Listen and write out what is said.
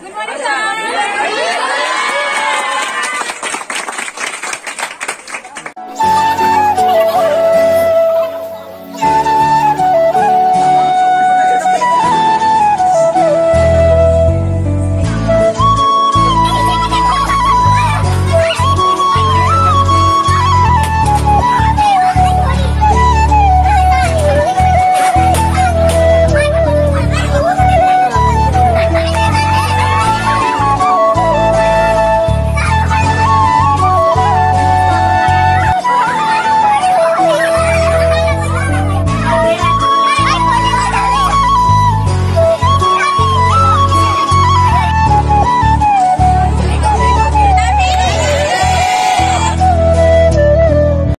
Good morning, sir.